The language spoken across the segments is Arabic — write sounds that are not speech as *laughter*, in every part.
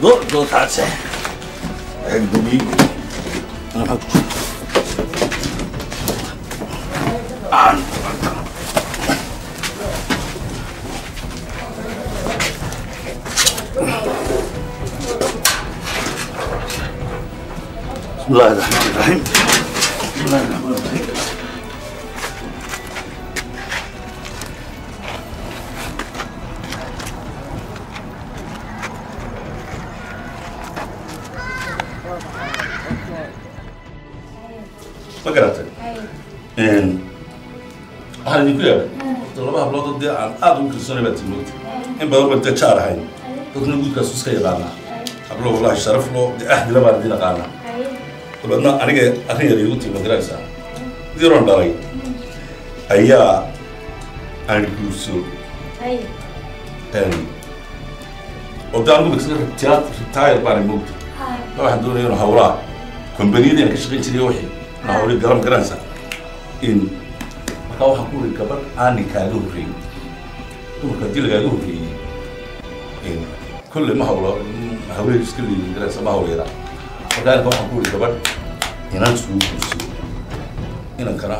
Gorgotace. Jak dubí. Ano. Sláda. Ma garatay waxaan idinku yeedhay horta laba hablood dee aan aada ugu kalsoonay baa timogta in badan baan dee jaar ahayn. Dadna guudkaas iska yaqaanaa. Hablo wallahi sharaf loo dee ahdila baan idin aqaanaa. Dabeedna aniga arrin yar iigu tii ma garanaysaa diroon dhalay ayaa aan guurso. Oo dee anigu ritaayar baan mogta waxaan doonaya inuu hawlaa. Kombaniyadii ka shaqayn jiray wixii na hawli garan garanaysa in markaa waxaan ku uri gabadh aani kaaga horreeyey dumarka haddii lagaaga horreeyey in kolle ma hawlo hawleed iska leeyin garanaysa ma hawleeda markaa inka waxaan ku uri gabadh inaan isugu guursiyo inankana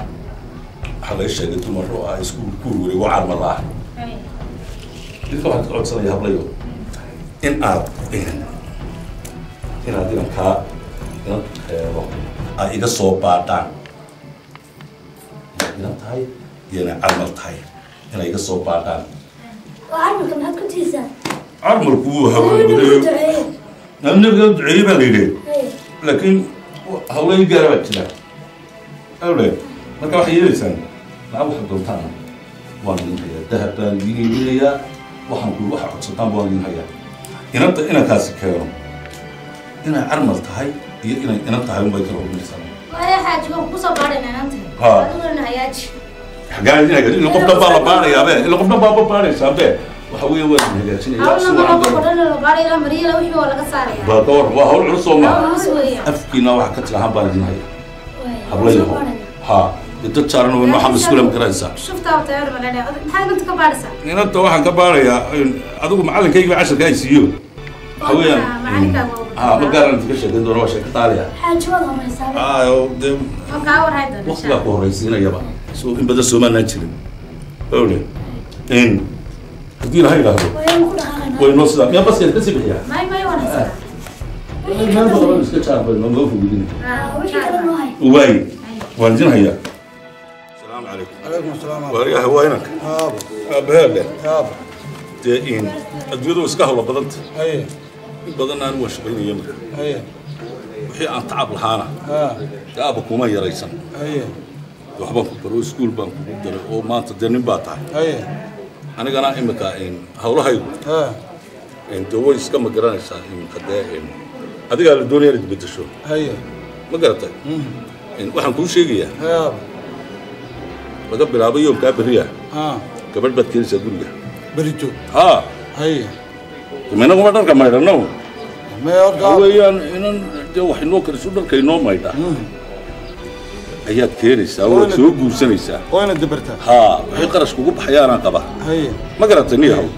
waxaa laga sheegay dumar oo ah isku ku wareego carma la-ah idinka waxaan ka codsanaya hablayo in aad inaad inankaa inan aa iga soo baadhaan inaad ilan tahay iyo inay carmal tahay inay iga soo baadhaan carmalku wuu haweenay nabiga duceeye baa la yidhi laakiin hawley gaara baa jira awle marka waxay yeelaysaan lacag waxa doontaan waan idin hayaa dahab baan idin iibinayaa waxaan ku waxa codsataan waan idin hayaa inanta inankaasi keeno inay carmal tahay iyo inay inag tahay unbay kala hurinaysaa maya xaaji waan ku soo baadhayna inan tahay adiguna hagaaji hagaajin hagaajin in qof dhan baa la baadhayaa be in qof dhan baa baadhaysaa be waxa weeye waan hagaajinayaa baa ka war waa hawl culus soo maa afkiina waxa ka tilahaan baan idin haya hablayaho ha dad jaaran weyn waxaan iskuula magaraysaa inanta waxaan ka baadhayaa adigu macalinkaygii cashirka ay siiyo waxa weeyaan ha ma gaaraan idinka sheekayn doona waa sheeko qaali ah de wakti baa ku horeysiinayaba so in badan soomaalina jirin ole in haddii laha yidhaahdo waynoo sidaa miyaa baskeed kasi bixiyaa meel badan iska jaarba noga fogidin waay waan idin hayaa salaamu calaykum calaykum asalaam waaryaha waa inanka aabaheel dee in. Adduunyadu iska hawla badanta in badan aan waa shaqaynaya marka wixii aan tacab lahaana de aaba kuma yaraysan. Waxbaan ku baro iskuul baan kugu daray oo maanta dee nin baa tahay. Anigana iminka hawlahaygu. De way iska ma garanaysaa iminka dee adigaa la doonaya inaad bedasho ma garatay? Waxaan kuu sheegayaa. Laga bilaabo yoomkaa berriya gabadh baad keenaysaa guriga. Berito minaguma dharka maydhano weyaan inan de wax inoo karisu dharka inoo maydha ayaad keenaysaa waad soo guursanaysaa. Ha waxay qarash kugu baxayaanaan qaba. Ma garatay niyahow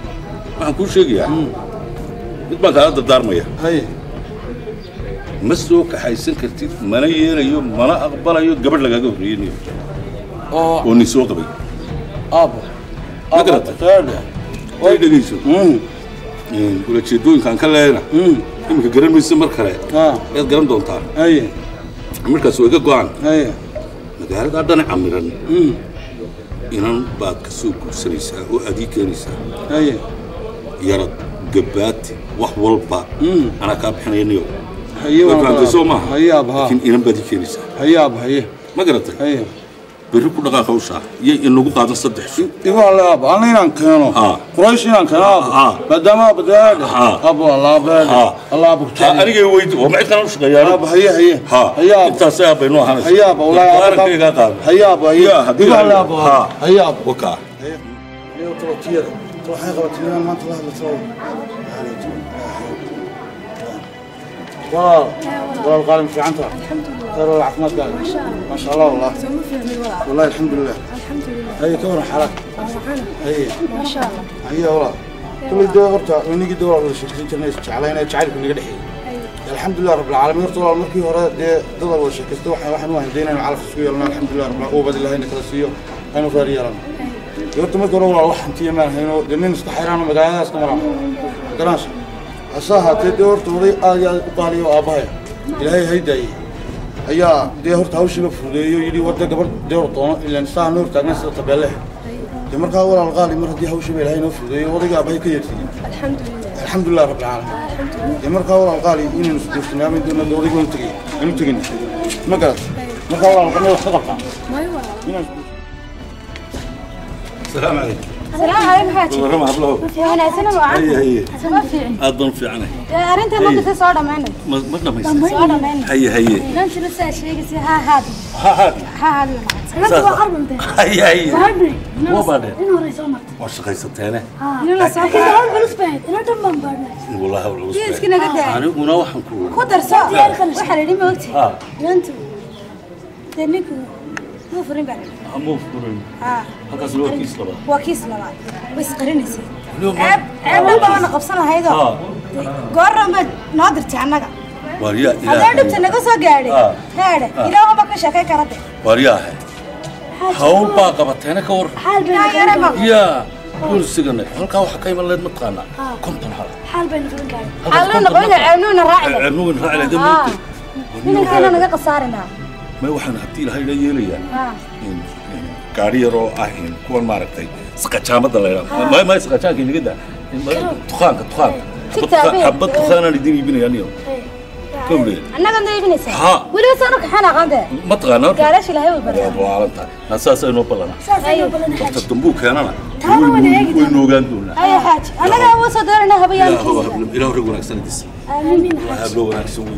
waxaan kuu sheegayaa. Mid baan kaala dardaarmaya ma soo kaxaysan kartid mana yeelayo mana aqbalayo gabadh lagaaga horreeyey niyaho oo. Nin soo qabay ma garatay dhegayso ula jeedooyinkaan ka leenah iminka garan maysa mar kale ayaad garan doontaan markaas waa iga go-an magaaladaa dhana camiran inan baad ka soo guursanaysaa oo aadii keenaysaa yarad gabaati wax walba anaa kaa bixinayaniyo soo maaha laakiin inan baad ii keenaysaa ma garatay هيا berri ku dhaqaaq hawshaa iyo inagu qaadan saddex shu igu alle aabo anna inaan keeno Ah. quraysh inaan keeno Ah. aabo maadaama aabo deaadhe Ah. aabo allaabeedhe Ah. allaabo ku jecel anigay weydi waa macid kana u shaqeeyaan aabo haye haye ha haye aabo intaasay aabay noo ahaanaysa haye aabo wallaahi aabo qaarankaygaa qaada haye aabo haye Ya, haddii igu la- alle أخبار؟ والله القارن في عنتر الحمد لله. ترى العثمان قال ما شاء الله. والله. ثم والله الحمد لله. الحمد لله. اي تمر حرك آه اي ما شاء الله. اي والله. كل الدورة من يجي دورة ولا شكل انت ناس تعالينا تعالك من قدحي أيوة. الحمد لله رب العالمين. ورسول الله مكي ورا دي دور ولا شكل تو واحد واحد واحد. دينا على خصوصية الحمد لله رب العالمين. وبد الله إنك رسيو أنا فاري يلا يقول أيوة. تمكن والله الله انت يا مان هنا دنين استحيران ومقاعدة استمرار دراسه أصها تدور تولي أيا باليو أبايا إلى هي هي داي أيا دي هرت هوش مفروضي يلي ورد قبل دور طون إلى إنسان نور تاني ستبله تمرك أول الغالي مرة دي هوش مي لهي نفروضي ورد أبايا كيف تيجي الحمد لله الحمد لله رب العالمين تمرك أول الغالي إن نستنا من دون دوري قلت تيجي قلت تيجي ما قلت ما قلت ما قلت ما قلت ما قلت السلام عليكم السلام عليكم السلام عليكم حاج ورحمة الله wanaagsan waa هي هي sama fiican aad baan fiicnay arrinta marka soo dhamaynay ma ma dhamaysa soo dhamaynay haye haye inanta la saa sheegaysa ha haad ha ha ha haad inanta waa qarbante haye haye harbi waa baadhe in hore soo martay waa shaqaysateene in la soo kisa hor bulus baad inanta man baadhe wallahi wala iska naga daa aniguna waxaan ku ku darso waxa la dhimi ogtay ha inanta taniku muu furin baa amuu furin ha halkaas loo kiis laba waa kiis labaad way isqarinaysay ceeb ceeb dhan baa wana qabsan lahaydoo ha goorran baad noo dirtay annaga waaryaa hadee dhibta ilaahay naga soo gaadhay Ah. heedhe ilaahuma ka sheekay karade waaryaahe hawl baa qabateene ka war xaal bayna ma yaa kursigana halkaa waxaa ka iman leed mataqaanaa konton hal xaal bayna qaban gaadhay xaalna noqoyna ceebnuuna raaci ceebnugan raacila Ah. dambeynta ninankaana naga khasaarinaa may waxaan haddii ilahay la yeelayaa Ah. in- in gaari yaroo ahayn kuwan maaragtay? Isqajaamada laydha isqajaanka nigada tukaanka tukaanka xabad tukaanaan idin iibinaya niyo. Saasayno ballanawata dambuu keenana. Waynu ogaan doonaailaaw rag wanaagsan idis hablo wanaagsan wey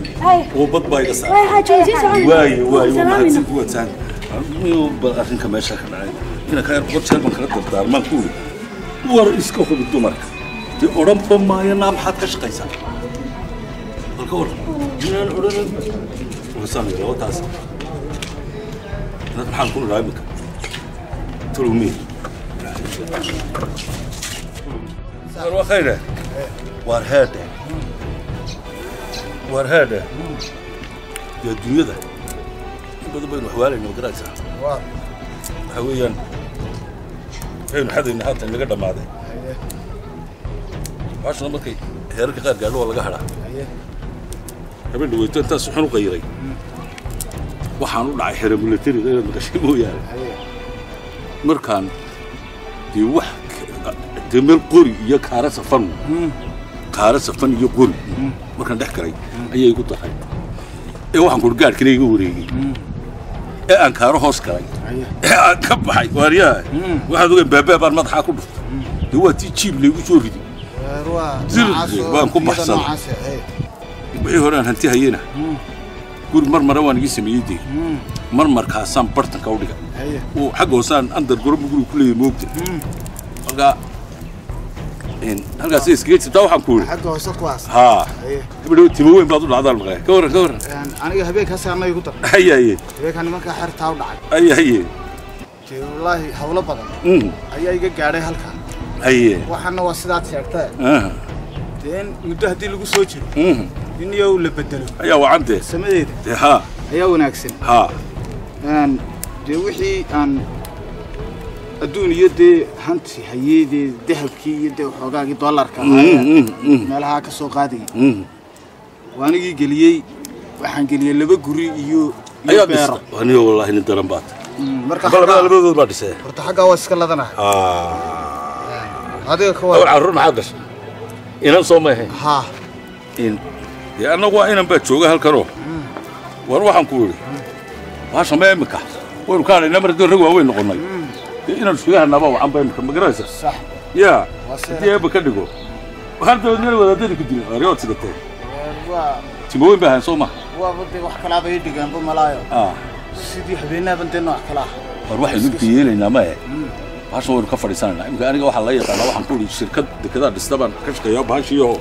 oo bad baa iga saaray waaye waaye mahadsan ku wataan inaad maxaan ku nidhaa iminka tulumiin war waa khayre waar heedhe waar heedhe dee dunyada waxwaalayna ma garanaysaa waxa weeyaan waxaynu xadayna haatan naga dhammaaday baashana markay heerarka qaar gaadho waa laga hadhaa habeen dhaweyto intaas waxaan u qayiray waxaan u dhacay xero milatariga inaad maqashay mooyaane markaan dee wax ka- dee meel qori iyo kaara safan kaara safan iyo qori markaan dhex galay ayay igu daray ee waxaan kuri gaadhkina iga wareegay ee aan kaaro hoos galay ee aan ka baxay waaryaha waxaad ogayn baabaa baan madaxaa ku dhuftay dee waa tii jiib laygu soo riday Zirri, waan ku baxsaday. wixii hore aan hanti hayena guri mar mare waan igii sameeyey dee mar markaasaan bartanka u dhigay uu xagga hoosaan andar goroba guriga ku leeyahay moogta markaa een, halkaas iskaga jirtaa waxaan ku yidhi xagga hoose kuwaas haa Haye. gabadho timo weyn baad u dhacdaan maqlay ka warran ka warran Een, aniga habeenkaasi annaga ku dar haye haye habeenkaa nimankaa xertaa u dhacay haye haye dee wallaahi hawlo badan Mm, ayaa iga gaadhay halkaa haye waxaana waa sidaad sheegtee ah, dee in muddo haddii lagu soo jiro mm, in iyow la bedelo ayaa wacantee samadeeda dee haa ayaa wanaagsan haa Een, dee wixii aan adduun iyo dee hanti hayey dee dahabkii iyo dee waxoogaagii dollarka Mm, mm, mm, meelahaa ka soo qaadayay. Mm. waa anigii geliyey waxaan geliyey laba guri iyo beero. wallaahi nin daran baad labadood baa dhisee horta xaggaa waa iska ladanahay Ah. adiga ka awal war carruur maxaad gashay? Inan soo maahayn haa. In dee annagu waa inan baa jooga halkanoo war waxaan ku yidhi baasha ma imika waynu ka hadhaynaa mar haddii rag waaweyn noqonnay inaan sugahanaba wacan baynuka ma garanaysaa ya. Haddii eebba ka dhigo waxaan dabadmeel wadaadada ku dilin aryood sigatee timo weyn baa ahayn soo maha wabade wax kalaaba ii dhigaanba malaayo. Ah. Sidii habeenahaban dee nooc kala ah war waxaynu inka yeelaynaa ma e eh? mm. bahashan waynu ka fadhiisanayna. Imika aniga waxaa la yaqaanaa waxaan ku idhi shirkad dekedaa dhista baan ka shaqeeyaa bahashiioo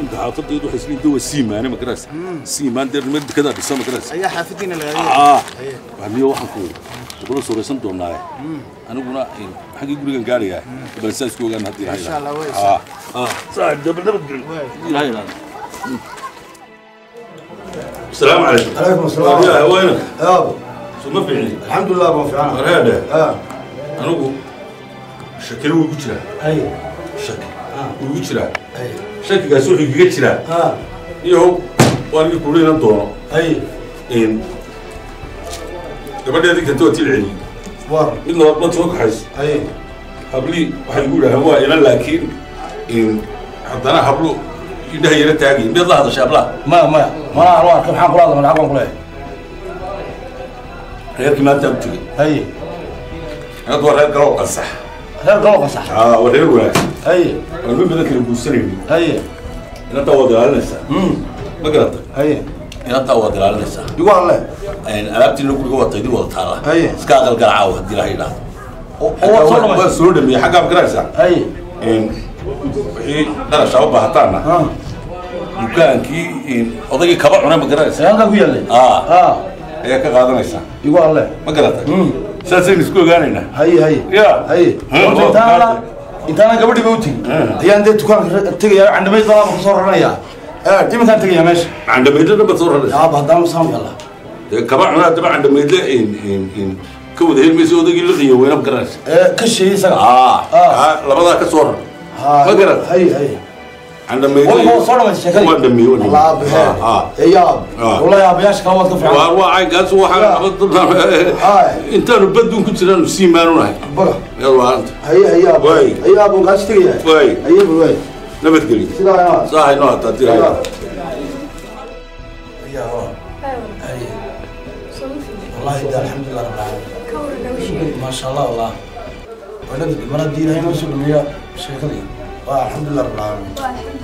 inta xaafadadeedu waxay isleeyihin mm. dee waa siimaane ma garanaysa siimaan dee niman dekedaa dhista ma garanaysa ayaa xaafadiina lagaa ah. miyo waxaan ku idhi kula suuraysan doonaaye aniguna xaggii gurigan gaarayaa bal saa isku ogaan haddii Insha Allah, way ah ah saa dabal nabadgelyo ilaahay ilaali السلام عليكم عليكم السلام يا وينك؟ يا ابو ما فيعني الحمد لله ابو في عنا هذا اه anigu shakilo wuu igu jiraa اي shaki wuu igu jiraa اي shakigaas wuxuu igaga jiraa اه iyo waan igi kula inan doono اي in gabadheedi kanta waa tilceliye mid labaadbaad soo kaxayso. Hablii waxay igu yidhahaan waa ina laakiin haddana hablo indhaha yala taagay miyaad la hadashay hablaha maya maya malaha loo arkay maxaan kula hadla lacag kuleeyahay reerkii maanta u tegay haye hadda waa reer galoo qasax reer galoo qasax aa waa reer wanaagsan. Haye aan hmm. ma badan kala guursanayni haye inantaa wad ilaalinaysaa. Ma garata haye inantaa waad ilaalinaysaa diguale alaabtiina guriga watay idin wada taalla iska aqalgala caawa haddii ilaha yidhaahdo waa soo dhameeyey xaggaa garanaysaa wixii dhalasha u baahataana dukaankii odaygii kaba cunay ma garanaysaa halkaa ku yaallay ayaa ka qaadanaysaa igu alle ma garatay? Hmm. Saasaynu isku ogaanaynaa haye haye. Ya. Haye. Hmm. Intaana gabadhiiba u tigi hmm. ayaan dee dukaanka tegaya candhamayd balaaba ku soo raranayaa iminkaan tegaya meesha candhamaydle dhanbaad soo raraysa yaaba haddaan usaan yalla dee kaba cunaa daba candhamaydle ka wada helmaysa odagii liqiyo weyna ma garanaysa ka sheeyey isaga. Labadaa ka soo rar. Ma garan? Hay hay. Intaanu baduun ku jiraanu sii maanunahay بقى yar waanta هي هي واي. هي ابو قاش تجي waay هي بواي nabadgelyo سيدا يا saahay noo hataa diraya يا هي والله ده الحمد لله رب العالمين ما شاء الله والله ولد المرض دي هي مسؤول هي شيخني الحمد لله رب العالمين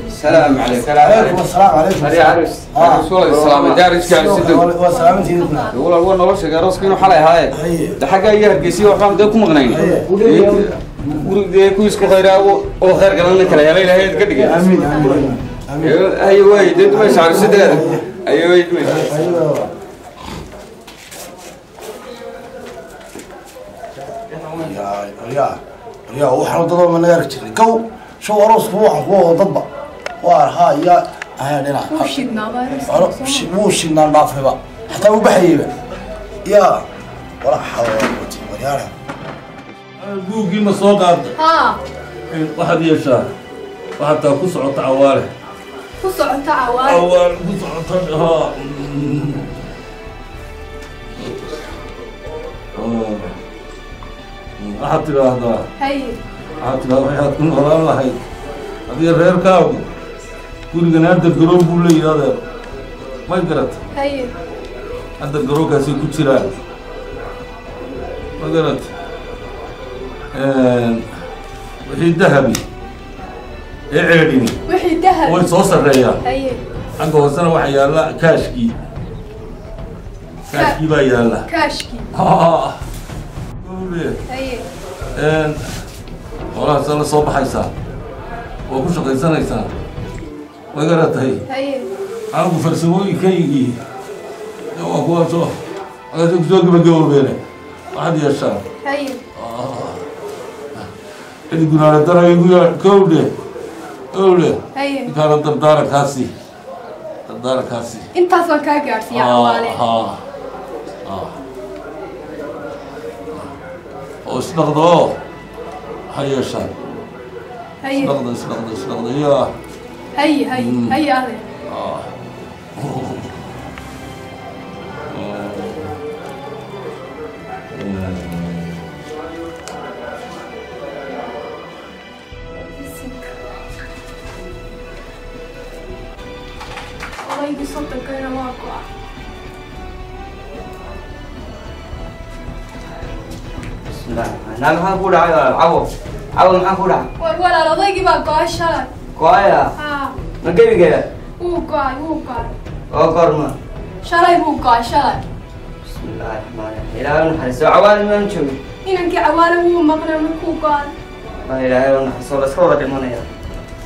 السلام عليكم السلام عليكم عليكم السلام عليكم هذه عرس عرس والله السلام دارس كان سدو وسلامتي لنا والله هو nolosha garoos kiinu xalay haaye هي dhaxaga iyo hargeysa waxaan dee ku maqnayn gurigee ku isku khayraa oo khayr galan kala helay lahayd ka dhigay. امين امين ayo way dad ma shacabsideeda ayo way أيوه يا يا وحنا ضد من غير جري جو شو أروس هو هو ضد وار ها يا ها لنا مو شيء نافع بقى حتى هو بحيبه يا ولا حول ولا قوة إلا بالله buuggii ma soo qaada ها waxaad yeeshaa? Waxaad taa ku socota cawaale ku socota cawaale ku socota haa waxaad tidhaahdaa? Waxaad tidhahdaa waxaad ku noolaan lahayd. Adiga reerkaagu gurigan hadda garoob buu leeyahay adeer may garata hay. Hadda garoobkaasay ku jiraan. Ma garata wixii dahabi ee ceedhini way soo sarreeyaan xagga hoosena waxaa yaalla kaashkii kaashkii baa yaalla. Een, xoolahaasa la soo baxaysaa waa ku shaqaysanaysaa ma garatay hay anigu farsamooyinkaygii waa kuwaasoo ku soo gebagaboobeen waxaad yeeshaa cid gunaano dara igu yaa kowdhe owdhe inkaana dardaarankaasi dardaarankaasi intaas waan kaa gaadhsiiya awaale oo. Isdhaqda oo maxaa yeeshaan isdhaqda isdhaqda isdhaqda yaa hay hay hay ade naa maxaa ku dhacay cawo cawo maxaa ku dhacay war walaal odaygii baa go'ay shalay ma gebigeeda wuu go'ay wuu go'ay oo goorma shalay buu go'ay shalay bismillaahi raxmaani raxiim ilaahay naxariiso cawaali maan joogin inankii cawaale wuu maqnay markuu go'ay waa ilaahay u naxariiso la iska wada dhimanaya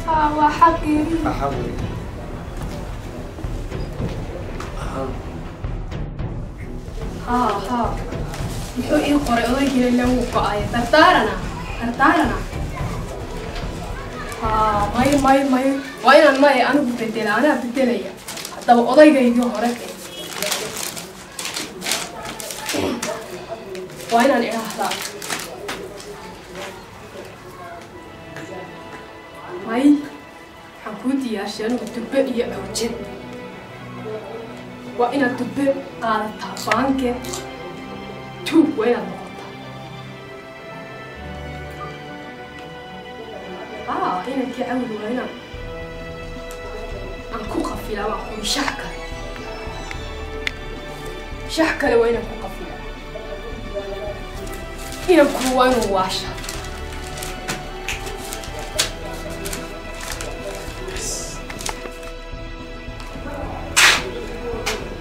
haa waa xaqii alxamdulilah haa haa inaad dubbe qaadataa baanke توب ويا noqota a inaan ka cawdi waa inaan aan ku qafila waa qunshax kale shax kale waa inaan ku qafila inankuu waa inuu waasha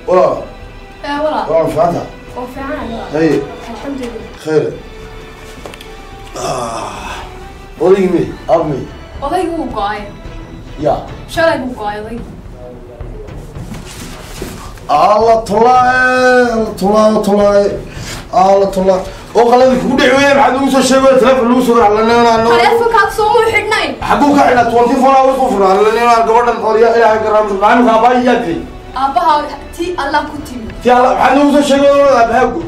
waa waa faanta haye alxamdulilah khayr odaygii me aab me odaygu wuu go'ay ya shalay buu go'ay odaygu alla tolaaye alla tolaaye tolaaye alla tolaaye oo qaladii kugu dhici weeye maxaad ugu soo sheegay teleefon lagu soo soomuu xidhnayn xaguu ka xidhaa twenty four hours ku furnaa gabadhan orya ilaahay garaamta macalinka aabaayi yaa aabbaha tii allah ku timi waxaad noogu soo sheegay abhaagu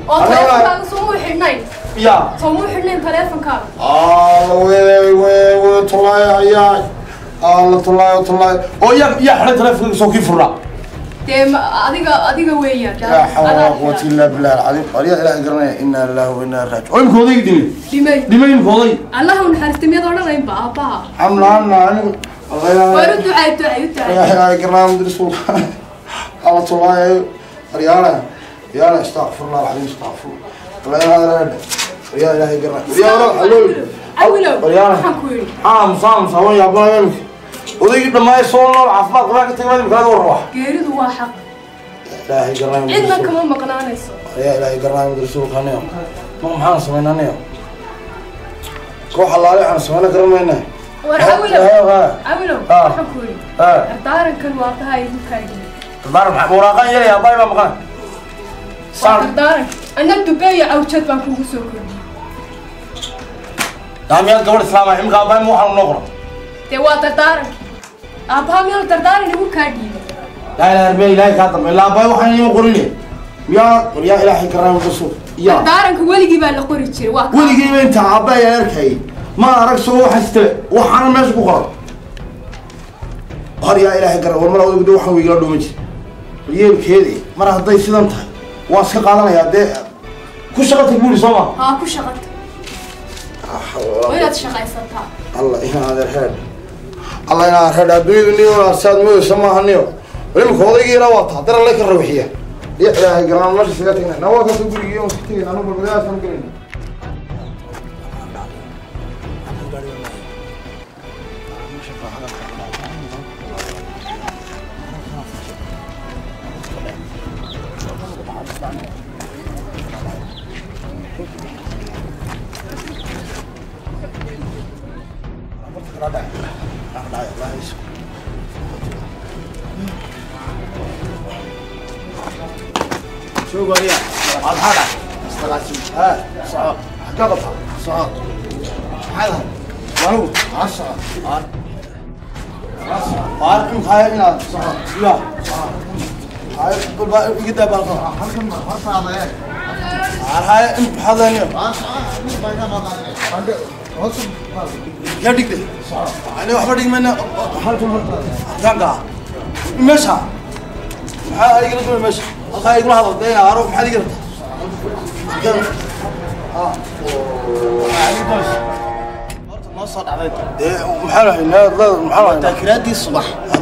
soomuu xidhnayn ya soomuu xidhnayn taleefonkaaga w tulaay ayaa alla tulaay tulaay oo yaa yaa xidhay taleefonka soo kii furnaa dee adiga adiga weeyaan laa xawla quwata illa billah alcadiim. Aliyaa ilaahay garanaya inaa lillahi wa inaa raaji oo imka odayga dimay dhimay dhimay imka oday allaha naxariista miyaad odhanayn ba aabbaha. Amlaana anigu waa u ducaay ducaay u ducaay garnaamad rasuulka. *laughs* Alla tulaayayo ريانا ريانا استغفر الله العظيم استغفر الله. يا هذا يا إله قرنا يا رب حلول yidhi عام صام صام يا أبونا يمك وضيق لما يصون الله عفمات قبل كنت ما يمكن هذا وروح geeridu waa xaq إله قرنا cidna kama maqnaanayso يا إلهي قرنا مدرسوك هنيو ما محانا سمينا هنيو كوح الله عليه حنا سمينا قرنا war ها cawilow ها cawilow Ah. waxaan ku بعرف وراقان يلي يا باي ما مقان waa صار dardaaran anna dube iyo awjad baan kugu soo kordhiyey داميات قبل الإسلام هم قابل مو حنا نقرأ dee waa dardaarankii aabbaha miyuu dardaaran igu kaa dhiibay لا إله إلا الله. إلهي كاتم إلا باي وحنا يوم قرني يا يا قرنا مدرسوك يا. dardaaranka weligii baa la qori jiray waa kaa ولي جيب أنت عباي يا أركي ما أرك سو حست وحنا ماشي بقرا هر يا إلهي قرنا والمرة ودي بدو حنا ويقولوا yeelkeedii mar hadday sidan tahay. Waan iska qaadanaya dee eh, ku shaqatay buuri soo ma? Ha ku shaqata ah, waa inaad shaqaysataa. Alla inaader heedh adduunyadu niyo naarsaad moodaysa maahaniyo weliba odaygii yaraa waa taha daran le ka rawixiya ilaahay galaan nolosha isaga tagna. Naa waa kaasa gurigii ka tegayn anugu balmadaasaan gelayna عارف كم هاي هنا صعب لا هاي كل بقى كده بقى عارف هاي انت هذا اليوم يا ديك ده أنا واحد ديك من دانقا مشى igala duwan meesha halkaa igula hadal dee aro maxaad igala noo soo dhacday dee maxaan haynaa maxaan haynaa taakiraadii subax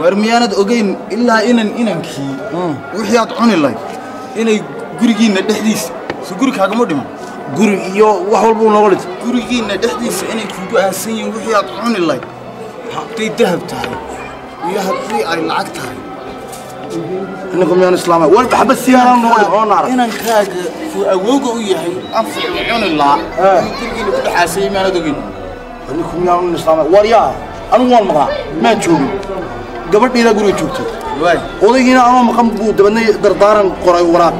waar miyaanad ogeyn ilaa inan inankii wixii aad cuni layd inay gurigiinna dhexdiisa so guri kaagama dhiman guri iyo wax walba uu nooga dhintay gurigiinna dhexdiisa inay kugu aasan yihiin wixii aad cuni layd hadday dahab tahay iyo haddii ay lacag tahay inanku miyaan islaamay walba xabad siyaaraan nooga dhintay oo naara inankaaga uu awooga u yahay anfuc cuni laa inuu gurigiinna ku dhex aasayay miyaanad ogeyn inanku miyaan islaamay war yaa anigu waan gabadhiidaa guriga joogtay odaygiina anoo maqan buu dabadna dardaaran qoray waraaq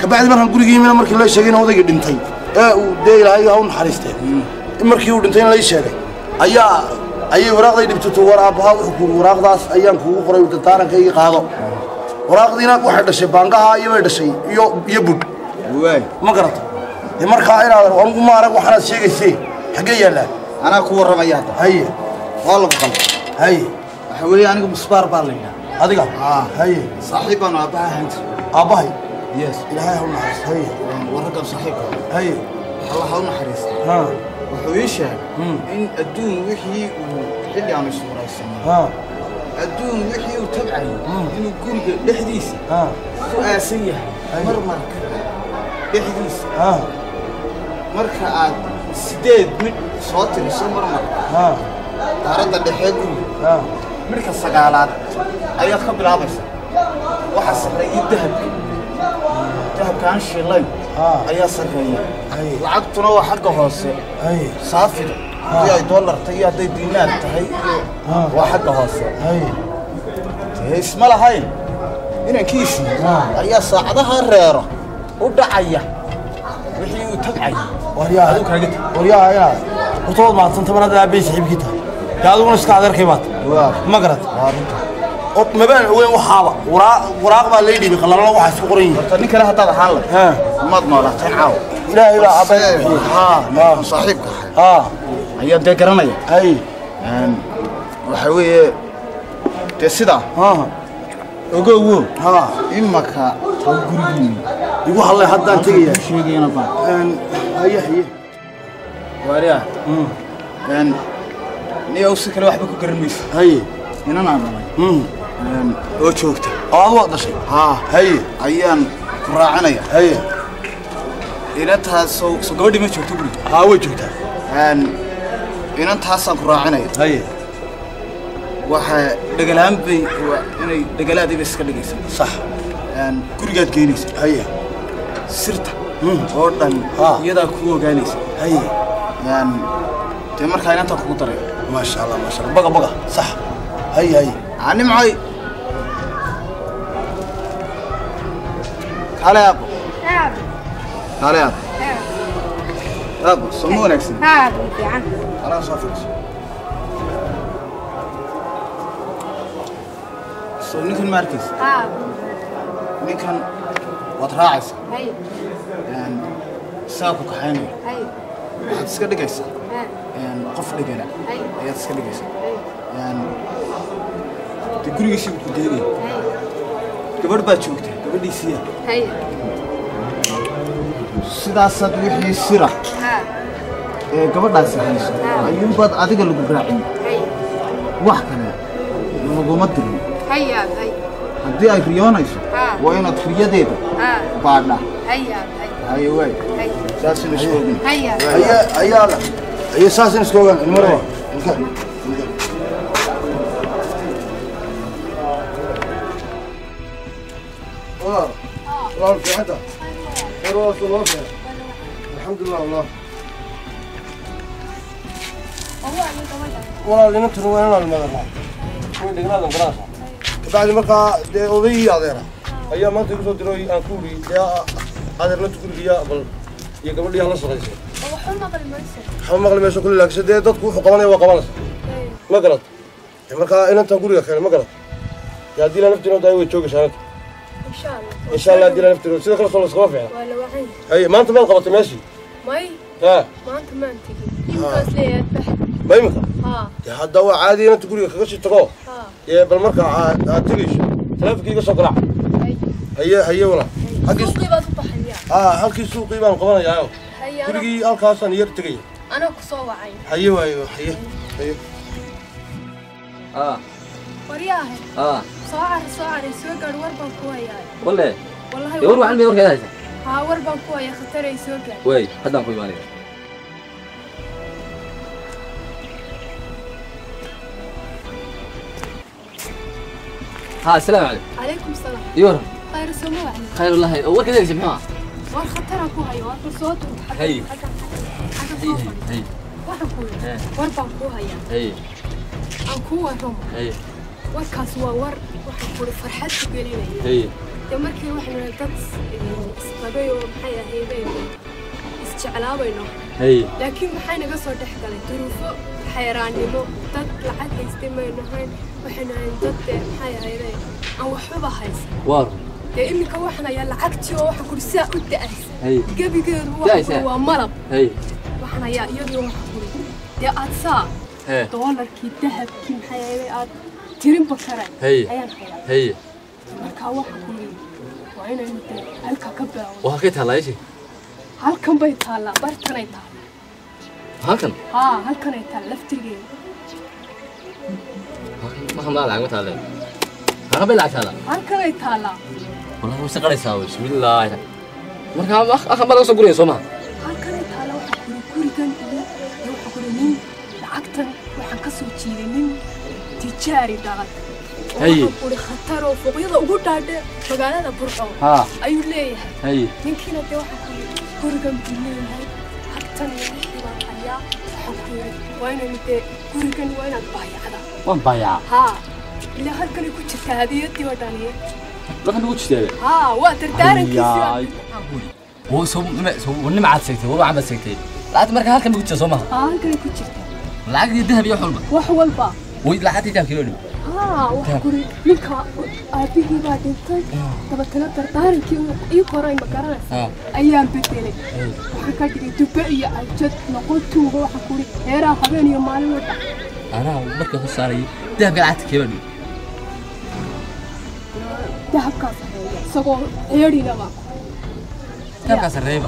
kabacdi markaan gurigiimina markii la sheegay in odaygii dhintay ee uu dee ilaahay ha u naxariistee markii uu dhintay in la ii sheegay ayaa ayay waraaqday dhibtato war aabbahaa wuxuu kuuri waraaqdaas ayaan kuugu qoray dardaaranka ii qaado. Waraaqdiina waxay dhashay baangaha iyo bay dhashay iyo budh ma garata? Dee markaa inaad anigu ma arag waxaanaad sheegaysee xaggee yaallaan anaa ku warramaya hadda haye. Waa lagu qalay haye waxa weeye aniga musbaar baa la yidhaha adiga? Ah. haye. Saaxiib baanu aabbaha ahaan jiray aabbahay? Yes. Ilaahay ha u naxariisto haye. Waa raggan saaxiibka haye. Allah ha u naxariista wuxuu ii sheegay in adduun wixii uu xilli aanu iswaraysanay ha. Adduun wixii uu tabcayay inuu guriga dhexdiisa ku aasan yahay. Marmarka dhexdiisa. Marka aad sideed midh soo tiriso marmar ha. daaradda dhexee guriga ha midhka sagaalaad ayaad ka bilaabaysaa waxa sarreeya dahabka dahabka aan shiilayn ha ayaa sarreeya haye lacagtuna waa xagga hoose haye saafida haddii ay doolar tahay iyo hadday diinaar tahay iyo waa xagga hoose haye dee isma lahayn inankiisii Ah. ayaa saacadaha reero u dhacaya wixii uu tabcayay waryaa Adigu kaaga tag. waryaa inaad horta waad mahadsanta mar hadda aabbahay saaxiibkii tahay dee adiguna iska adeerkay baad waa ma garat waa runta oo mabaan ogeyn waxaaba waraaq waraaq baa lay dhiibay qalallo waxaa isku qoran yihiin horta nin kale haddaad ahaan lay ha umaad noolaateen caawa ilaahay baa aabbahay haa ninkan saaxiibka ahay ha ayaa dee garanaya haye Een, waxa weeye dee sidaa ha ogowo ha imaka waa gurigiini igu hadlay haddaan tegayaa sheegayana baa Een, haye haye waariya een niyow si kale waxba ku garan maysa haye inanaan dhalay Hmm. een, oo joogta oo adu waad dhashay haa haye ayaan ku raacinaya haye inantaasoo soo gabadhii ma joogto guriga haa way joogtaa een inantaasaan ku raacinaya haye waxa dhagalaan bay waa inay dhagalaadii bay iska dhigaysa sax een gurigaad geynaysa haye sirta oo dhan Ah. iyadaa kuu ogaanaysa haye een dee markaa inantaa kugu daray ما شاء الله ما شاء الله. بقى بقى. صح. هي هي أنا معي تعال يا أبو. تعال يا أبو. تعال يا أبو صمونك سن تعال يا ابو خلاص صمونك المركز تعال ميكان وتراعس هي يعني ساقك حامل هي waxaad iska dhigaysa qof dhigana ayaad iska dhigaysa de gurigiisii wuu ku deegaya gabadh baad joogta gabadhiisiiya sidaasaad wixii sira ee gabadhaasi hayso ayuunbaad adiga lagu raacin. Wax kale laguma dirin haddii ay riyoonayso waa inaad riyadeeda baadha. Haye waay هيا. هيا هيا هيا هيا هيا الحمد لله والله. والله اللي نتروي أنا المدرسة. بعد ما كا دي اضيع ديرة. آه. أيام ما تقصد تروي أنكوري دي هذا اللي تقول لي يا diray aan ku uri dee adeerna tukurigiya bal iyo gabadhii hala shaqaysay waxba maqli mayso kulli laakiin dee dadku wuxuu qabanaya waa qabanaysa ma garad markaa inantan guriga keenay ma garad yaa haddii la naftiina daay way joogaysaa inanta insha allah haddii la naftiina sida kale soo laskama fiicna haye maanta maad qabatay meeshii may haa maanta maan tegin ninkaas leeyahay bax ma imika ها dee hadda waa caadi inanta guriga kaga sii tago ها ee bal marka aad aad tegayso taleefonkii iga soo garaac halkii سوقي بس بحيا halkii suuqii baan qabanayaayo هاي أنا gurigii halkaasaan yar tegaya أنا كسوة عين. haye waayo haye haye آه. ورياه آه. صاعر صاعر يسوق وربا كويا. والله يور وعن بيور كذا هيدا ها وربا كويا خطر يسوق وي حدا نقول مالي ها السلام عليكم. عليكم السلام. يور خير سموعنا خير الله. هي اول يا جماعة. وار لكن حين قصر تحت على الظروف حيراني مو تطلع حتى يستمر انه dee iminka waxaan ayaa lacagtii oo waxaan kuri sidaa u da'aysa هي gebigeedu Da'aysa? waxaan kuri waa malab هي waxaan ayaa iyadii waxaan kuri dee aad saa هي doolarkii dahabkii maxay ahaydeen aad tirinba karayn Hey. ayaan hayaa هي markaa waxaan kuri waa inaynu dee halka ka bilaawno وهكذا هلا halkan bay taallaa bartanay taallaa هاكن haa halkanay taalla laftigeeda ما خم لا ما تعال أنا بلعب هذا halkanay taallaa والله gurigan iyo nin lacagtan waxaan ka soo jiiday nin tijaari khatar oo fooqyada ugu dhaadhe magaalada burco ها ayuu leeyahay هي ninkiina dee waxaan kuri gurigan buu leeyahay lacagtan iyo wixii baan hayaa waxaan kuri waa inaynu dee gurigan waa inaad baayacdaa وان بايع ها ilaa halkanay ku jirtaa hadiyadii oo dhaniye لكن نقول تشتري ها waa dardaarankiisii يا هو سو سو ونما عاد سكتي والله عاد سكتي لا مركا هالكن بقول تسوما haa halkanay ku jirtaa العقد الذهب يا حلمه wax walba ولا حتى كان كيلو haa waxaan kuri ninka aabihii baa dhintay dabatana dardaarankii uu ii koray ma garanaysa ها ayaan bedelay waxaan ka dhigay dube iyo cajad noqon tuuga waxaan kuri heeraha habeen iyo maalin wadha أنا مركا هو صاري ذهب قلعت كيلو dahabkaas hareeya isagoo ceedhinaba ذهب كاس الريبه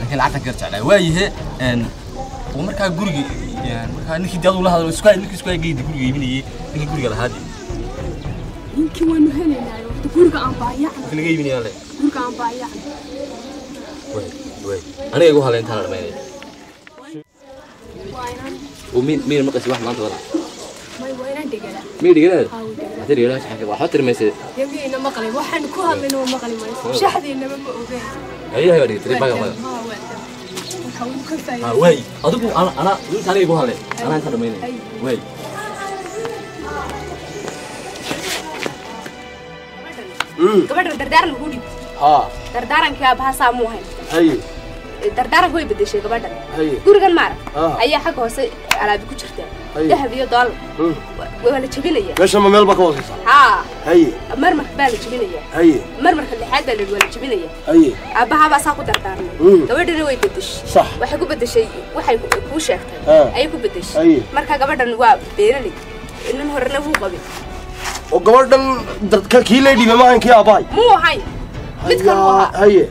لكن لعتك يرجع لا وايه ان ومركا غورغي يعني مركا نكي دادو لا هادو اسكاي نكي اسكاي جيد غورغي يبني نكي غورغي لا هادي ninkii waynu helaynaayo wata guriga aan baayacno نكي يبني لا guriga aan baayacno وي وي انا يقول هلا انت انا ما waa inaan ومين مين المقص واحد ما انت ولا may waa inaan dheganaa مين يقول haa wuu dheganaa هتري لا حاجة واحد ترمي سي yagiina maqlay waxaan ku hadlayna waa maqli mayso shaxdiinaba ma ogeyn هي هي تري ka ها ادوك أنا أنا انت أنا يقول هلا أنا انت رميني واي gabadha dardaaran lagu dhib haa dardaarankii aabaha saa muu hayn haye dardaaranka way bedeshay gabadhan haye gurigan maarag Ah. ayaa xagga hoose alaabi ku jirta Ay. ولا تشبيني يا ما مالبك وصل صح ها. هي مرمك بال تشبيني هي مرمك اللي حدا اللي ولا تشبيني هي ابها بقى ساقو دردار لو دري وي بدش. صح. وحي كو بدشي وحي كو شيخت أي كو بدش. هي مركا غبدن وا بيرلي انن هرنا هو قبي أو غبدن دردك كي ليدي ما هانك يا باي. مو هاي. متكر هو هي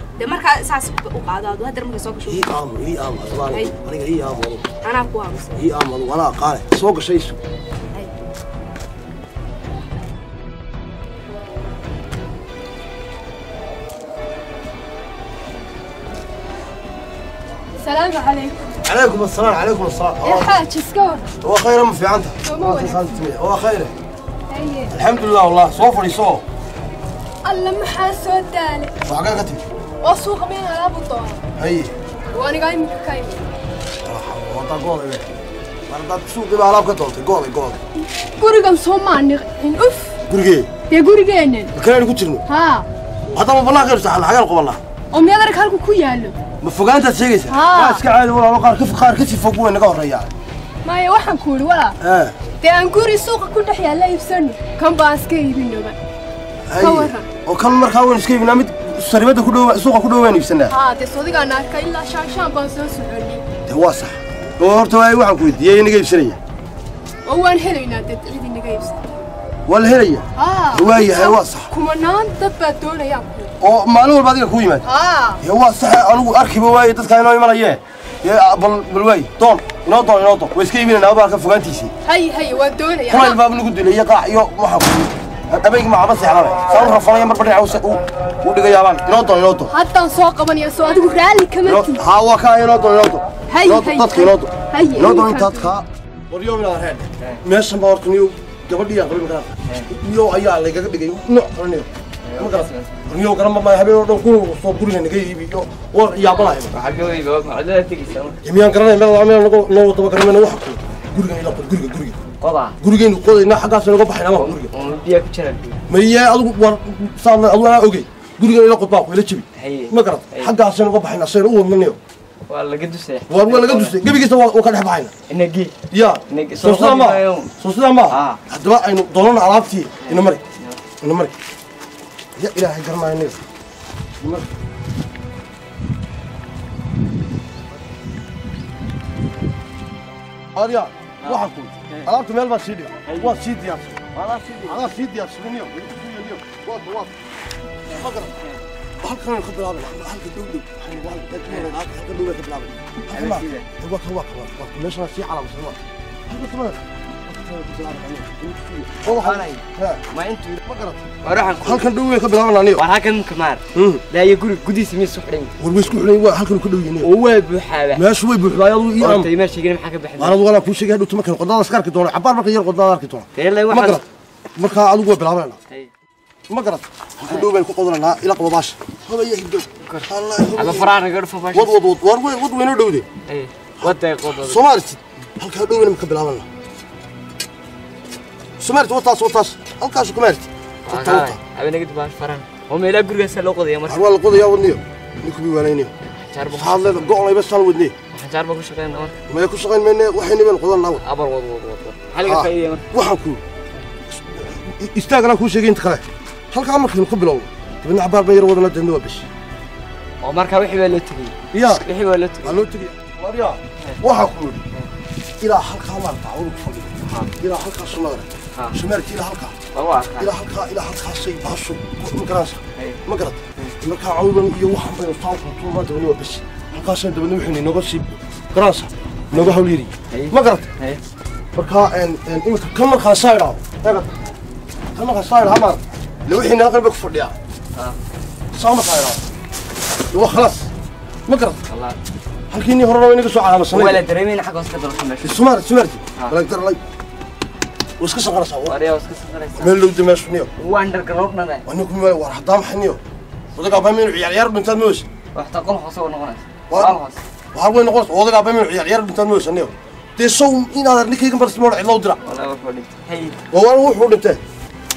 السلام عليكم. عليكم السلام عليكم السلام. يا حاج شسكور؟ هو خير أم في عنده. هو خير. أيوة. الحمد لله والله صوفني صوف. الله ما الدالي. وعقلك تبي. Ka alaabu doona haye waa anigaa iminka ka imid wada gooday mar dad suuqii baa alaab ka doontay gooday gooday gurigan soo maaniqin uf gurigee dee gurigeennan makanaynu ku jirno haa haddaba ballaa ka irsaxan xagaan qobanaa oo miyaad arag halku ku yaallo ma fogaantaad sheegaysaa Haa. maa iska caadi walaalo qaar ka qaar kasii fog way naga horreeyaa maya waxaan ku idhi walaa ee dee aan guri suuqa ku dhex yaalla iibsano kan baan iska iibinoba haye warran. oo kan markaa waynu iska iibinaa mid saribada ku dhow suuqa ku dhow waynu iibsanaa haa dee sodigaan arkay ilaa shaanshaan baan soo soconay dee waa sax oo horta waay waxaan ku weydiiyey inaga iibsanaya oo waan helaynaa dad cid inaga iibsata waa la helaya haa waayahay waa sax kumanaan dad baa doonayaan oo maalin walba adiga kuu yimaad haa ya waa saxe anigu arkiba waaye dadkaa inoo imanayee ya bal bal waay doon inoo doon inoo doon waa iska abayga ma aba seexdane saan u rafanaya marba dhinaca u dhigayaabaan inoo don inoo don haddaan soo qabanaya soo adigu raalli kama tin haa waa kaa inoo don inoo don dadka inoo don inoo don intaad kaa waryo inaad areen meeshan baa horta niyow gabadhii aan qabin karaa niyow ayaa laygaga dhigay. Nooc kale niyow. Ma garas niyow garama ma habeen oo dhan kun soo guriga naga iibiyo war yaabalahay jimiyaan garanay meel noo wadaba garamayn wax guriga ila guriga guriga gurigeynu qodaynaa xaggaas naga baxaynamaye adgu war saa adunaa ogey gurigan ila qodbaa ku ila jabi. Ma garat xaggaas naga baxaynaa sayna u wadnanayo waa laga dusay. Gebigiisa waa ka dhex baxayna ya. Soo sidaa ma. Soo sidaa ma. Haddaba aynu doonana alaabtii. Ina mari. Ina mari. Ya ilaahay garanaya naga Arya, waxaan ku alaabta meel baad sii dhigay waad sii diyaarsan adaa sii diyaarsan niyo waad waad ma garan halkan ka bilaabay halka dhow dhow halka dhow ka bilaabay halka ma waa kan waa kan waa kan meesha sii calaamsan waa halka kama buuxaaba meeshu way buuxdaa adu iyo horta imaar sheegin maxaa ka baxday aanad walaa kuu sheegay hadhow tuma kan qodada iska arki doona cabaar marka yar qodada arki doona teelay ma waxaan garat marka adigu way bilaabanayna ma garat halkan dhow baynu ku qodananaa ila qaba baasha habaya hibdo aba faraha naga dhufo baasha wad wad wad war way wad waynoo dhowde waday qodada soomaalitid halkaa dhow baynu ka bilaabana oo meelaa gurigaas loo qodaya marka waa la qodayaa wadniyo ninku bi waanayniyo xajaar baa waxaad leeda go'layba saan wadnee xajaar baa ku shaqeynaa marka maya ku shaqayn mayne waxayna baynu qodanaa wad abar wad wad wad maxaa laga faa'iidaya marka waxaan ku istaagana kuu sheegay inta kale halkaa markaynu ka bilowno dabadna cabaar ban yar wadana deedna waa besh oo marka wixii baa loo tegay ya wixii baa loo tegay waa loo tegaya warya waxaa ku yidhi ilaa halkaa maarata awadu ku fadhiyo ilaa halkaa sumadara شمال كي إلى حلقه إلى حلقه إلى حلقه الصيب الصوب مقراس مقرد. إيه. مركا عوض يوحى بين الصوت وطول ما تغنوا بس حلقه سين دبل نوحني نوغا سيب قراصة نوغا هوليري إيه. مقرد. إيه. مركا ان إن ان كم مركا صاير هذا كم مركا صاير همار لو حين اخر بك فرديا. صامت صاير هذا خلاص. مقرد. الله. حكيني هرر وينك سوعة على مصر ولا دريمين حق وسط الدرس سمارت سمارتي آه. لا أقدر ciyaar ciyaar dhintaad ma weysa wax taqon hoose oo noqonaysa Waa- waan hoose waxaa way noqonaysa odagaa baa minu ciyaar ciyaar dhintaad ma weysa niyo dee sow inaad ninkaygan barsi moodha cidloo dira wala wuxuu dhintay hay waa waan wuxuu dhintee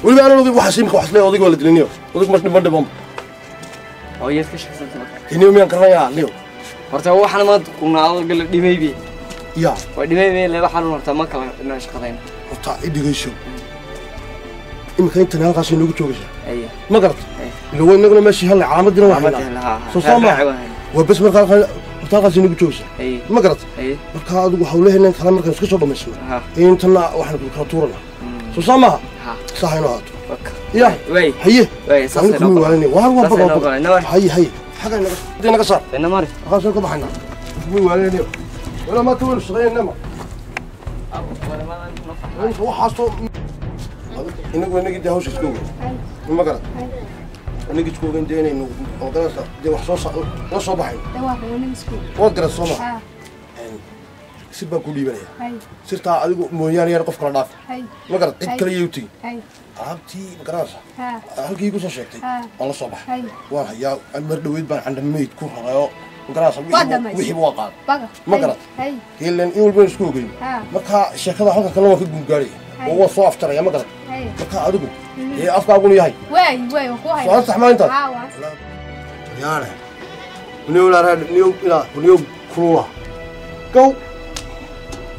weliba aanan ogin waxaas imika waxas leeya odayga waa la dilay niyo odayga mas dhiban dhiban oo yaad ka shaqaysanta marka niyo miyaan garanayaa niyo horta waxaan ma kunaado gal dhimaybi yaa waa dhimaybi le waxaan horta ma kala inaan shaqadayn horta i dhegayso imika intan halkaas inoogu joogaysaa ay ma garata Ay. ila waa inaguna meeshii hallay calaamadina waa amada haynaa laha soo saa ma waa bes markaa horta halkaas inoogu joogaysaa ay ma garata ay markaa adigu hawlaheenan kale markaan iska soo dhammaysano ha intana waxaan kala tuurana soo saa maaha ha saa haynoo haato waka ya way haye way saasay anigu kumi waalani waar waa Saasay baga noo baga goleen, nabar. haye haye xagga naga hadii naga saar ina mari halkaasoo ka baxayna kumi waalani wala maanta waynu shaqeynama inta waxaasoo inagu inagii dee hawsha iska ogeyn ma garat inagii iska ogeyn dee inaynu ogaanasa dee wax soo sa la soo baxayno waad garat soo maha sir baan ku dhiibanaya sirtaa adigu mooyaane yaan qof kala dhaaf ma garat cid kale yay u tegi alaabtii ma garanaysa halkii igu soo sheegtay waan la soo baxay waan hayaa mar dhaweyd baan candhamayd ku rarayo ma garanaysa wixii waa qaaday ma garat. ilan in walbana isku ogeyn markaa sheekada halkan kalena waa ka guulgaaraya oo waa soo afjaraya ma garat. Markaa adigu ee afkaaguna yahay. Soo sax maalintaas yaare. Niyow ilaa niyow kulula. Gow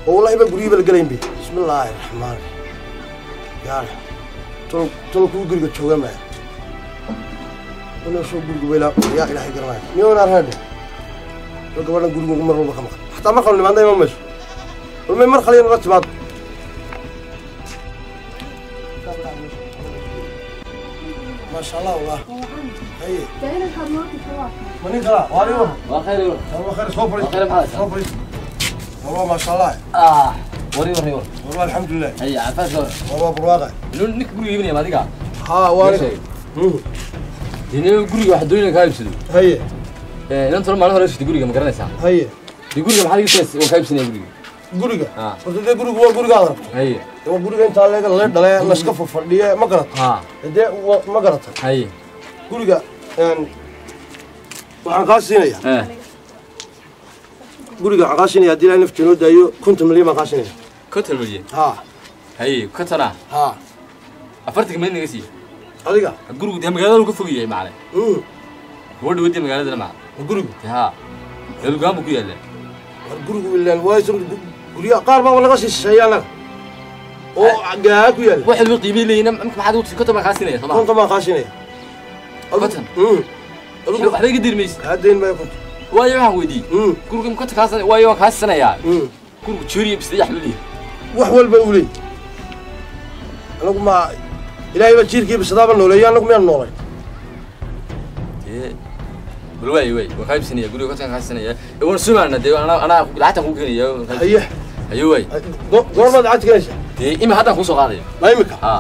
oo wallaahi baa guryihiiba la gelaynbe bismillaahi raxmaan yaare. Talo talo kuu guriga jooga maaya ina soo guriga waylaa yaa ilaahay garanaya niyowna reedhe oo gabadha gurigoga mar walba ka maqan. Xataa mar kale nimaadna iman mayso walmay mar kale inala timaado. Maasha allah wallah haye ma nin kala? Waa nimo waa khayr waa khayr soo fadhiis khayr maxaa soo fadhiis والله ما شاء الله اه وري وري والله الحمد لله هي عفاك والله بالواقع لون نك قولي ابني ما دقا ها واري دينيو قولي واحد دولين كايبسدو هي inaan tolo maalin hore shitay guriga ma garanaysaa هي dee guriga maxaad iga waan kaa iibsanaya guriga guriga horta dee gurigu waa gurigaad rabto haye waa guriga intaa leega la dhale laska fadhiye ma garata dee ma garata haye guriga waxaan kaa siinaya eh guriga waxaan kaa siinaya haddii ilaahay nafta noo daayo konton milyan baan kaa siinaya konton milyan ha haye kontona ha afartanka milyan naga siiye adiga gurigu dee magaalada ka fog yahay macale gabadha wadiya magaaladana maca waa gurigu dee ha meelgaan buu ku yaallaa war gurigu ilaan waa isag guryaha qaar baa laga sii shisheeya annaga oo gaa ku yaalla wax walba qiimay leeyihin marka maxaad ugu konton baan kaa siinaya soo ma konton baan kaa siinaya konton Mm, adigu waxba iga dirmaysa haddayn maya konton waayo waxaan weydiiyey Mm, guriga ma konton kaa san waayo waan kaa siisanayaa mm. gurigu jeeriya bisdayax ma leeyahay wax walba uu leey anagu ma ilaahay baa jiirkii bisadaaba nooleeya anagu miyaan noolay dee waay waay waan kaa iibsanaya guriga konton kaa siisanaya ee waan sumaana dee anaa anaa lacagtan kuu keenaya waan kaa haye hayo waay go- goormaad lacagta keenaysaa dee ima haddaan kuusoo qaadaya ma imika ha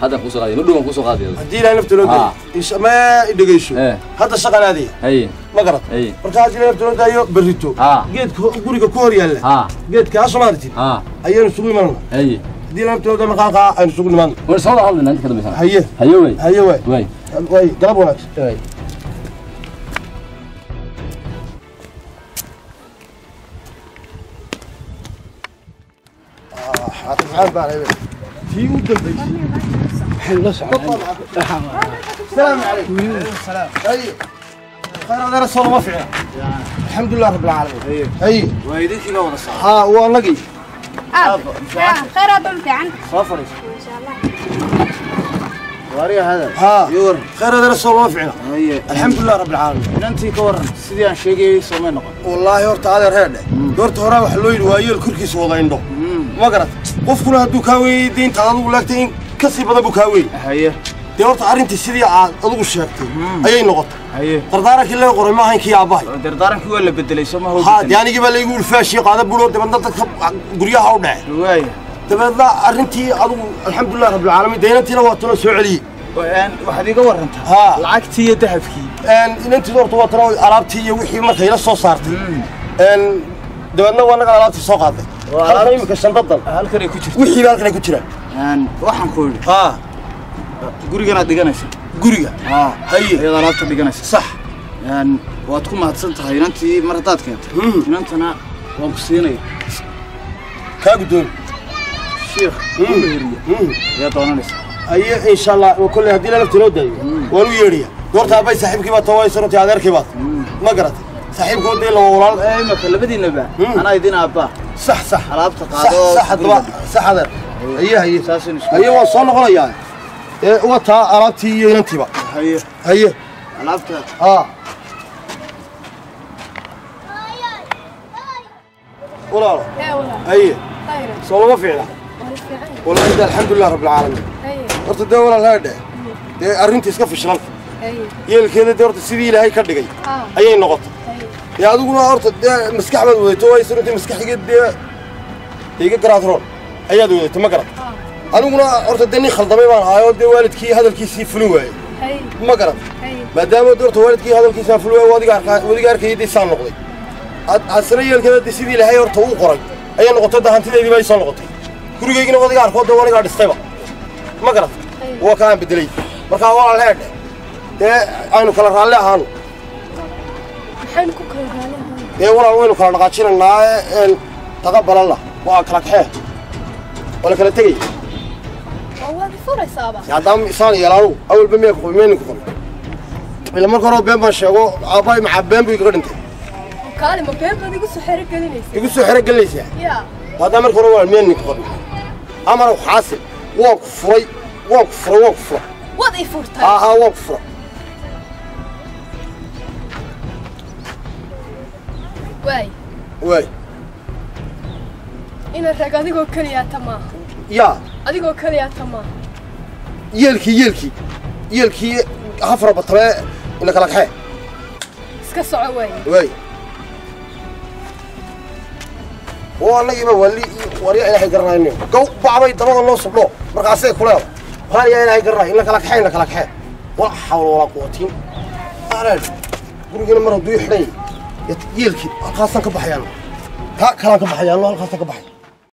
haddaan kuusoo qaadaya ma dhow waan kuusoo qaadaya haddii ilaahay nafta noo Ah. daayo is- ma dhegayso Eh. hadda shaqan aadaya haye ma garat haye marka haddii ilaahay nafta noo daayo berrito Ah. geedka ho- guriga ku hor yaalla ha geedkaasoo maartid ha ayaynu isugu imanana haye haddii ilaahay nafta noo daayo markaa aynu isugu baan hebel tii u dambaysay السلام عليكم. السلام هي خير هذا رسول ما فعلا. الحمد لله رب العالمين. هي waa idinkiiga wada saa ها ونقي خير هذا fiican soo fadhiis هذا. ها. يور خير هذا رسول الله فعلا الحمد لله رب العالمين. أنت كور سيدي أنا شيقي سومي والله يور تعال هذا دور تورا وحلوين وايو الكركي سوى غاين دو ما قرأت. قف كلها دوكاوي دين تعالوا ولا تين كسي بدا بوكاوي. هيا دور تعال أنت سيدي ادو شيقتي اي نقطه هيا دردارك الله يقول ما هينك يا باي. دردارك هو اللي بدل يسمى هو ها يعني قبل يقول فاشي قاعد بلور دبندتك قريها وداي دبنا أرنتي أدو الحمد لله رب العالمين دينتي لو تنا سعودي Een, waxaad iga warantaa ها iyo dahabkii ان ان انت دور تو ترى عربتي وحي ما خير سو صارت ان دبنا عربتي سو قاده وعلابتي- هذا يمكن ay ku jirto وحي بالك ku jira Een, waxaan ku yidhi ها guriganaad dhiganaysa guriga haa Haye. ayaad alaabta dhiganaysa صح Een, waad ku mahadsan tahay inantii mar haddaad keentay Mm. inantana waan ku siinaya كاغدون shiikh إن شاء الله وكل هذيل ألف تلودي ولو يريا. دورت أبي سحب كي بتوالي صرت يا ذرك بات ما قرأت. سحب كود ديل أورال إيه ما كله بدي نبى أنا يدين أبا. صح صح. رابط صح صح دوا صح هذا. أيوه. إيه، هي هي ساسين هي وصلنا غلا يا إيه وتا رابط هي ينتبه هي هي رابط آه. ولا لا هي صلوا فيها والله إنت الحمد لله رب العالمين هي horta dee walaal haadhe dee arrintii iska fishlan هي yeelkeeda dee horta sidii ilaahay ka dhigay ها ayay noqotay هي dee adiguna horta dee maskax baad wadato way sunantay maskaxigeed dee iga garaadroon ayaad wadatay ma garat adiguna horta dee nin khaldamay baan ahaayoo dee waalidkii hadalkiisii fulin waayey هي ma garat هي maadaama horta waalidkii hadalkiisaa fulin waayey wadiga arkaa wadiga arkayay dee saan noqday Had- hadsana yeelkeeda dee sidii ilaahay horta uu qoray ayay noqotay dee hantideedii bay soo noqotay gurigaygina wadiga arkoo dee wanigaa dhistayba ma garat waa kaan bedelay markaa walaal heedhe dee aynu kala raalli ahaano maxaynu ku kala raalahay dee walaal waynu kala dhaqaajinaynaa een taqabalalla waa kala kaxee waa la kala tegay oo waad furaysaaba haddaan isaan yeelaanu awalba miyaa kuqimeynin ku qor ila marka hore been baan sheego aabbahay maxaa been buu igaga dhintay kaali ma been baad igu soo xero gelinaysa igu soo xero gelinaysaa yaa haddaan marka hore waa miyaan ku qor amar xaasil waa ku furay waa ku furay waa ku furay waad ii furtay haa haa waa ku furay waay waay inaad rag adigoo keliyaata maaha yaa adigoo keliyaata maaha yeelkii yeelkii yeelkii ha farabatamee ina kala kaxee iska soco waaye waay wali warya ilaahay garanaynin gow bacbay dabada loo subdho markaasay kuleeda qaaliyaa ilaahay garanay in la kala kaxee in la kala kaxee wala xawla walaa quwatiin aanaan gurigana mar hadduu xidhay yeelkii halkaasaan ka baxayaan taa kalaan ka baxayaan halkaasaan ka baxay